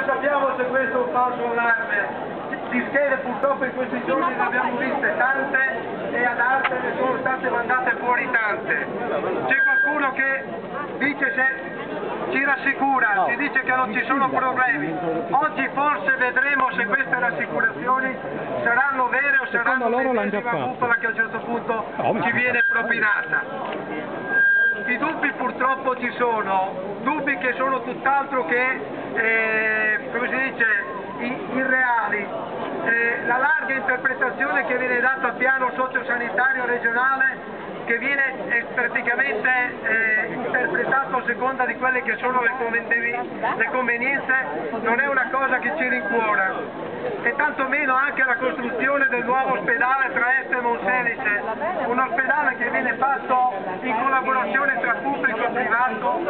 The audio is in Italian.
so se questo è un falso allarme. Di schede purtroppo in questi giorni ne abbiamo viste tante e ad arte ne sono state mandate fuori tante. C'è qualcuno che dice se ci rassicura, ci dice che non ci sono problemi. Oggi forse vedremo se queste rassicurazioni saranno vere o saranno l'ennesima bufala che a un certo punto ci viene propinata. I dubbi purtroppo ci sono, dubbi che sono tutt'altro che, eh, come si dice, irreali. Eh, la larga interpretazione che viene data al piano sociosanitario regionale che viene eh, praticamente eh, interpretato a seconda di quelle che sono le, le convenienze non è una cosa che ci rincuora. E tantomeno anche la costruzione del nuovo ospedale tra Est e Monselice, un ospedale che viene fatto in collaborazione tra pubblico e privato